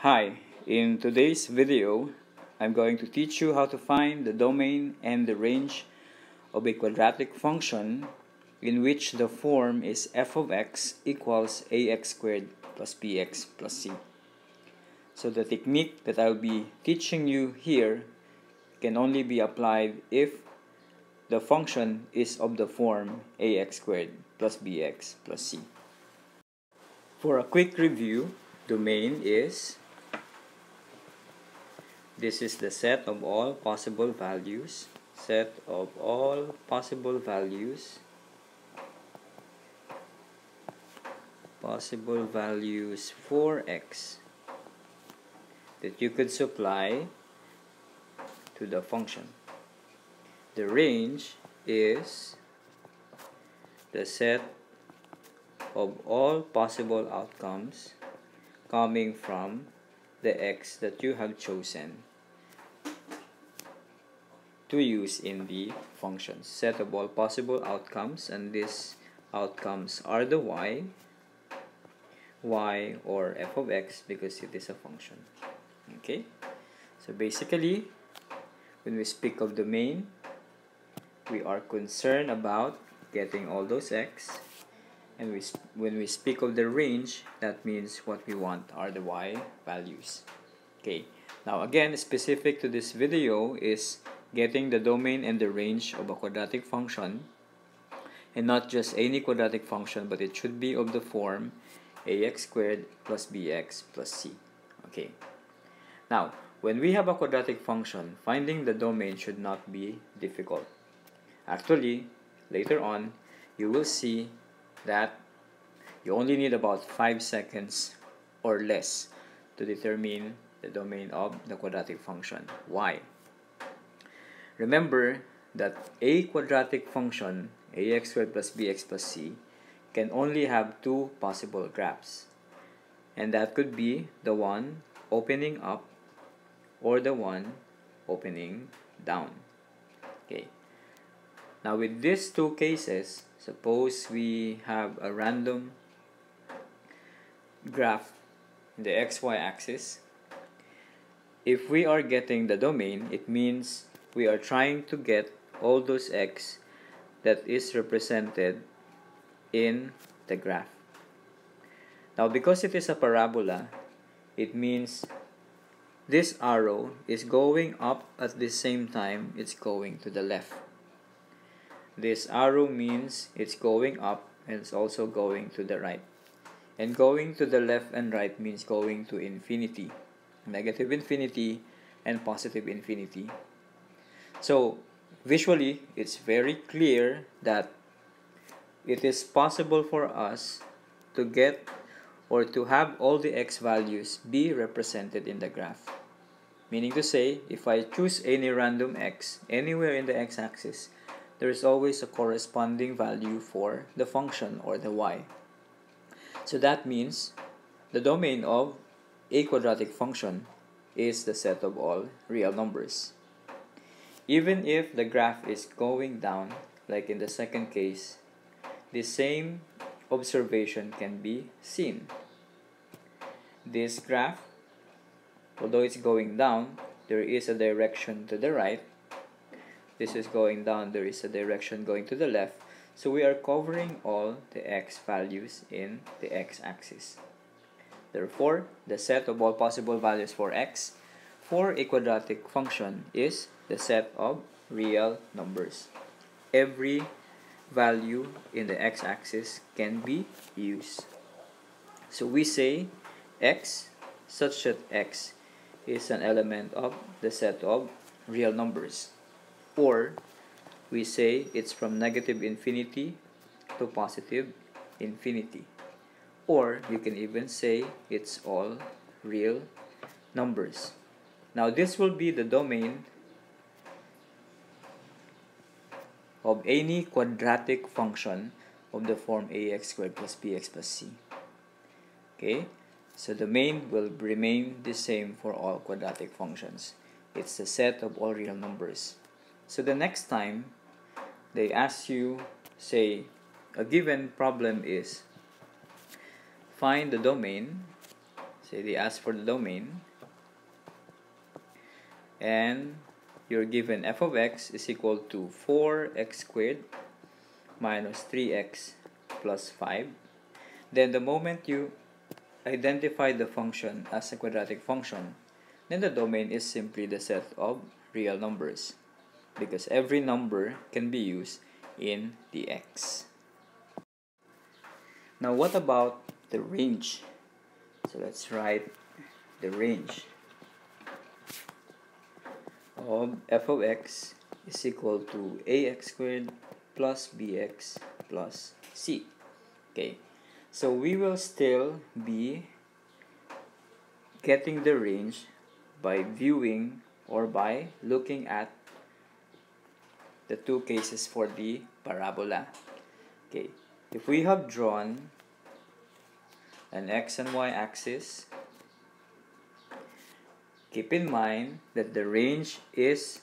Hi, in today's video, I'm going to teach you how to find the domain and the range of a quadratic function in which the form is f of x equals ax squared plus bx plus c. So the technique that I'll be teaching you here can only be applied if the function is of the form ax squared plus bx plus c. For a quick review, domain is this is the set of all possible values. Set of all possible values. Possible values for x that you could supply to the function. The range is the set of all possible outcomes coming from the x that you have chosen to use in the function. Set of all possible outcomes and these outcomes are the y, y or f of x because it is a function. Okay, so basically when we speak of domain, we are concerned about getting all those x and we when we speak of the range that means what we want are the y values. Okay. Now again specific to this video is getting the domain and the range of a quadratic function. And not just any quadratic function but it should be of the form ax squared plus bx plus c. Okay. Now when we have a quadratic function finding the domain should not be difficult. Actually later on you will see that you only need about 5 seconds or less to determine the domain of the quadratic function. Why? Remember that a quadratic function, ax squared plus bx plus c, can only have two possible graphs. And that could be the one opening up or the one opening down. Okay. Now with these two cases, suppose we have a random graph in the xy axis. If we are getting the domain, it means we are trying to get all those x that is represented in the graph. Now because it is a parabola, it means this arrow is going up at the same time it's going to the left. This arrow means it's going up and it's also going to the right. And going to the left and right means going to infinity, negative infinity and positive infinity. So visually, it's very clear that it is possible for us to get or to have all the x values be represented in the graph. Meaning to say, if I choose any random x anywhere in the x-axis, there is always a corresponding value for the function or the y. So that means the domain of a quadratic function is the set of all real numbers. Even if the graph is going down, like in the second case, the same observation can be seen. This graph, although it's going down, there is a direction to the right this is going down there is a direction going to the left. So we are covering all the x values in the x-axis therefore the set of all possible values for x for a quadratic function is the set of real numbers. Every value in the x-axis can be used. So we say x such that x is an element of the set of real numbers or we say it's from negative infinity to positive infinity. Or you can even say it's all real numbers. Now this will be the domain of any quadratic function of the form ax squared plus bx plus c. Okay? So the domain will remain the same for all quadratic functions. It's the set of all real numbers so the next time they ask you, say, a given problem is find the domain. Say they ask for the domain. And you're given f of x is equal to 4x squared minus 3x plus 5 then the moment you identify the function as a quadratic function then the domain is simply the set of real numbers because every number can be used in the x. Now what about the range? So let's write the range of f of x is equal to ax squared plus bx plus c. Okay, so we will still be getting the range by viewing or by looking at the two cases for the parabola. Okay, if we have drawn an x and y axis, keep in mind that the range is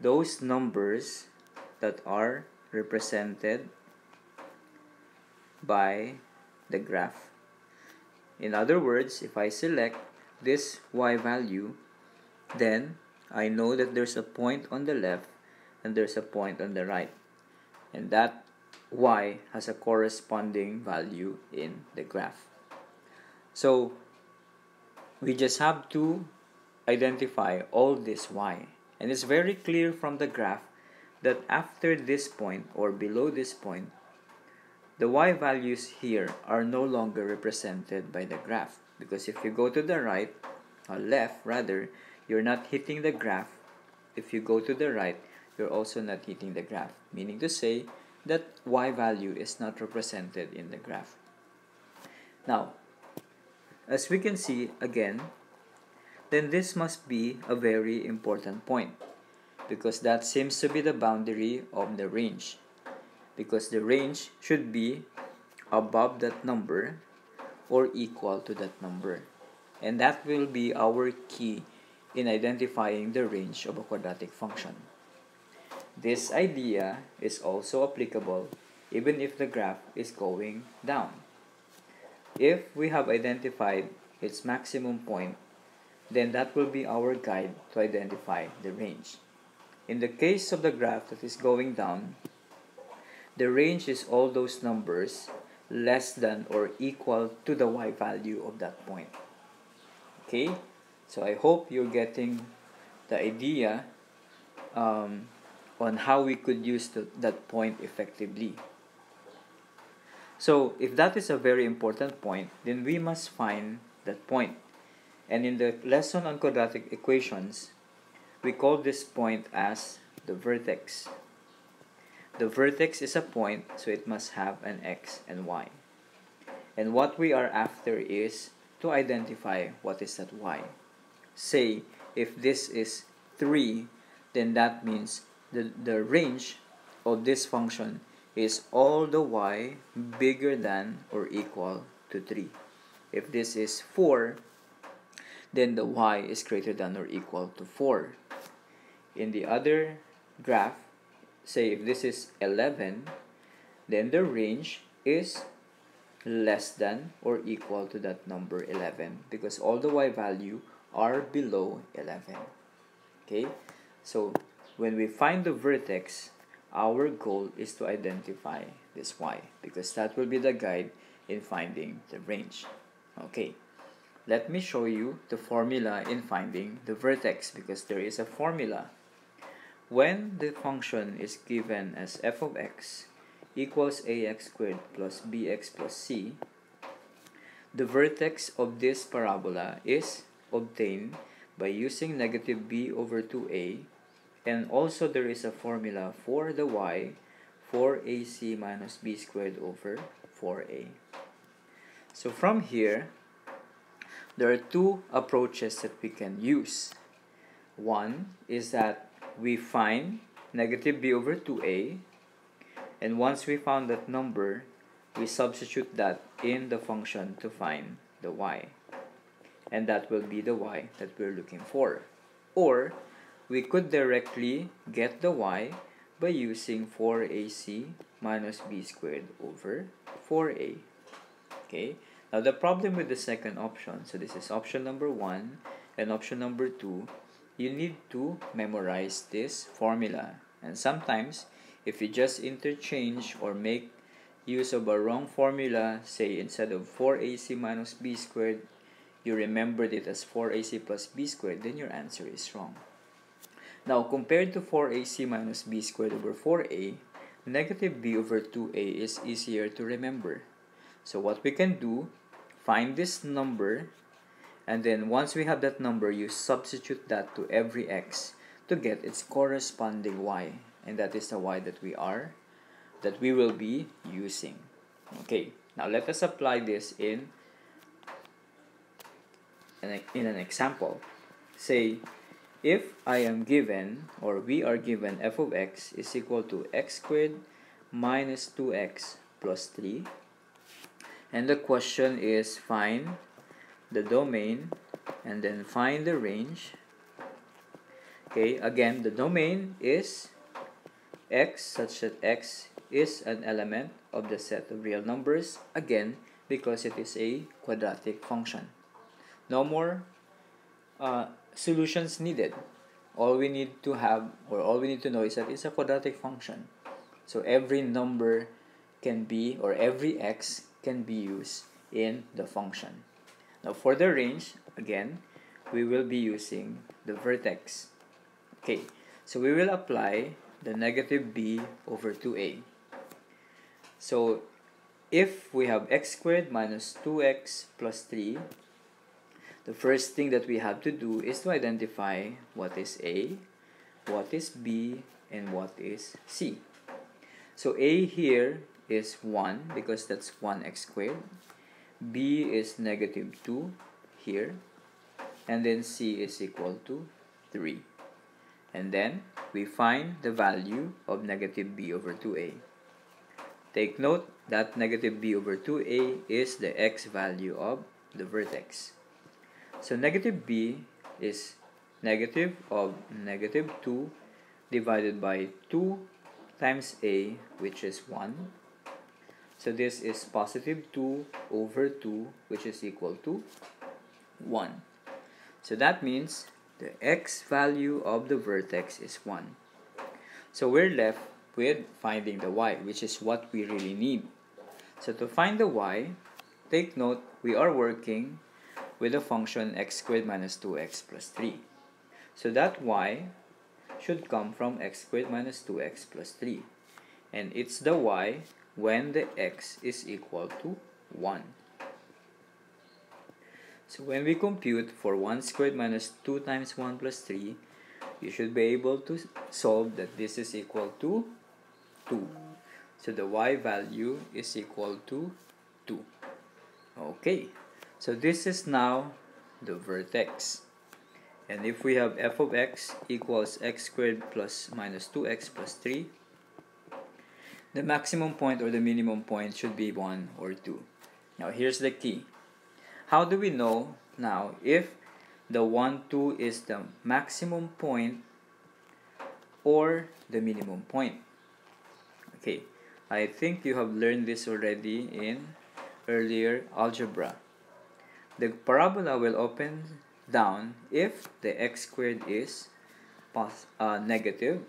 those numbers that are represented by the graph. In other words, if I select this y value, then I know that there's a point on the left and there's a point on the right. And that y has a corresponding value in the graph. So we just have to identify all this y. And it's very clear from the graph that after this point or below this point, the y values here are no longer represented by the graph. Because if you go to the right, or left rather, you're not hitting the graph. If you go to the right, you're also not hitting the graph, meaning to say that y value is not represented in the graph. Now, as we can see again, then this must be a very important point because that seems to be the boundary of the range because the range should be above that number or equal to that number and that will be our key in identifying the range of a quadratic function. This idea is also applicable even if the graph is going down. If we have identified its maximum point, then that will be our guide to identify the range. In the case of the graph that is going down, the range is all those numbers less than or equal to the y value of that point. Okay, so I hope you're getting the idea um, on how we could use the, that point effectively. So if that is a very important point, then we must find that point. And in the lesson on quadratic equations, we call this point as the vertex. The vertex is a point, so it must have an x and y. And what we are after is to identify what is that y. Say, if this is 3, then that means the, the range of this function is all the y bigger than or equal to 3. If this is 4, then the y is greater than or equal to 4. In the other graph, say if this is 11, then the range is less than or equal to that number 11 because all the y value are below 11 okay so when we find the vertex our goal is to identify this y because that will be the guide in finding the range. Okay let me show you the formula in finding the vertex because there is a formula. When the function is given as f of x equals ax squared plus bx plus c, the vertex of this parabola is obtained by using negative b over 2a and also there is a formula for the y 4ac minus b squared over 4a. So from here, there are two approaches that we can use. One is that we find negative b over 2a and once we found that number, we substitute that in the function to find the y. And that will be the y that we're looking for. Or, we could directly get the y by using 4ac minus b squared over 4a. Okay, Now the problem with the second option, so this is option number one and option number two, you need to memorize this formula. And sometimes, if you just interchange or make use of a wrong formula, say instead of 4ac minus b squared, you remembered it as 4ac plus b squared, then your answer is wrong. Now, compared to 4ac minus b squared over 4a, negative b over 2a is easier to remember. So what we can do, find this number, and then once we have that number, you substitute that to every x to get its corresponding y. And that is the y that we are, that we will be using. Okay, now let us apply this in an, in an example. Say, if I am given, or we are given f of x is equal to x squared minus 2x plus 3, and the question is find the domain and then find the range. Okay, again, the domain is x such that x is an element of the set of real numbers, again, because it is a quadratic function. No more uh, solutions needed. All we need to have or all we need to know is that it's a quadratic function. So every number can be or every x can be used in the function. Now for the range, again, we will be using the vertex. Okay, so we will apply the negative b over 2a. So if we have x squared minus 2x plus 3 the first thing that we have to do is to identify what is A, what is B, and what is C. So A here is 1 because that's 1x squared. B is negative 2 here. And then C is equal to 3. And then we find the value of negative b over 2a. Take note that negative b over 2a is the x value of the vertex. So negative b is negative of negative 2 divided by 2 times a which is 1. So this is positive 2 over 2 which is equal to 1. So that means the x value of the vertex is 1. So we're left with finding the y which is what we really need. So to find the y, take note we are working with the function x squared minus 2x plus 3. So that y should come from x squared minus 2x plus 3. And it's the y when the x is equal to 1. So when we compute for 1 squared minus 2 times 1 plus 3, you should be able to solve that this is equal to 2. So the y value is equal to 2. Okay. So this is now the vertex. And if we have f of x equals x squared plus minus 2x plus 3, the maximum point or the minimum point should be 1 or 2. Now here's the key. How do we know now if the 1, 2 is the maximum point or the minimum point? Okay, I think you have learned this already in earlier algebra. The parabola will open down if the x squared is uh, negative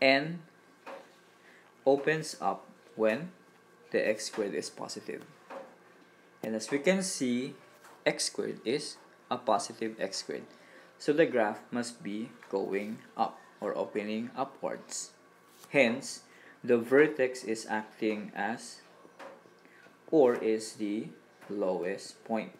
and opens up when the x squared is positive. And as we can see, x squared is a positive x squared. So the graph must be going up or opening upwards. Hence, the vertex is acting as or is the lowest point.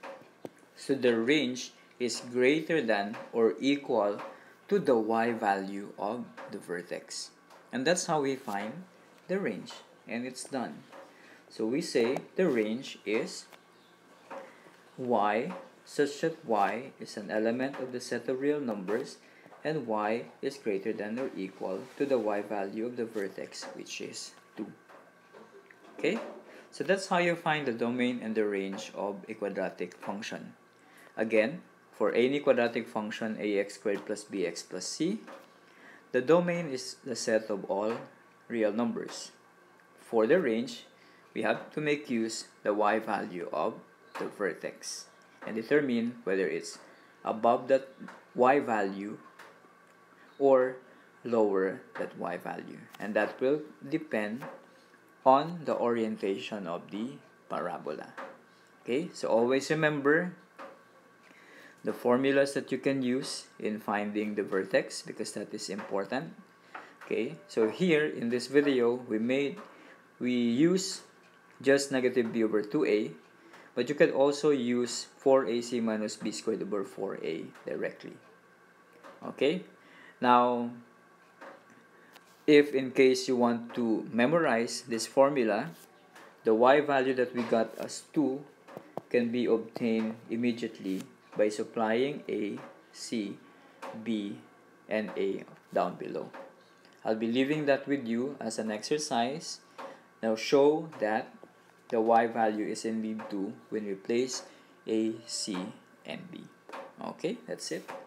So the range is greater than or equal to the y value of the vertex. And that's how we find the range. And it's done. So we say the range is y such that y is an element of the set of real numbers and y is greater than or equal to the y value of the vertex which is 2. Okay? So that's how you find the domain and the range of a quadratic function. Again, for any quadratic function ax squared plus bx plus c, the domain is the set of all real numbers. For the range, we have to make use the y value of the vertex and determine whether it's above that y value or lower that y value and that will depend on the orientation of the parabola. Okay so always remember the formulas that you can use in finding the vertex because that is important. Okay so here in this video we made we use just negative b over 2a but you can also use 4ac minus b squared over 4a directly. Okay now if in case you want to memorize this formula the y value that we got as 2 can be obtained immediately by supplying a c b and a down below. I'll be leaving that with you as an exercise. Now show that the y value is indeed 2 when we place a c and b. Okay that's it